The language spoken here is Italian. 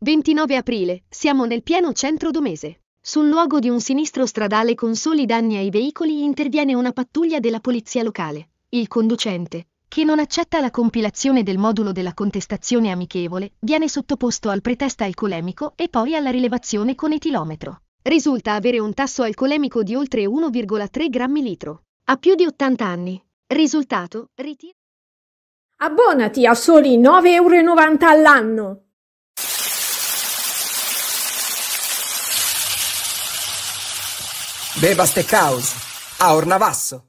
29 aprile, siamo nel pieno centro domese. Sul luogo di un sinistro stradale con soli danni ai veicoli interviene una pattuglia della polizia locale. Il conducente, che non accetta la compilazione del modulo della contestazione amichevole, viene sottoposto al pretest alcolemico e poi alla rilevazione con etilometro. Risulta avere un tasso alcolemico di oltre 1,3 grammi litro. Ha più di 80 anni. Risultato, ritiro. Abbonati a soli 9,90 euro all'anno. Beba Steakhouse a Ornavasso.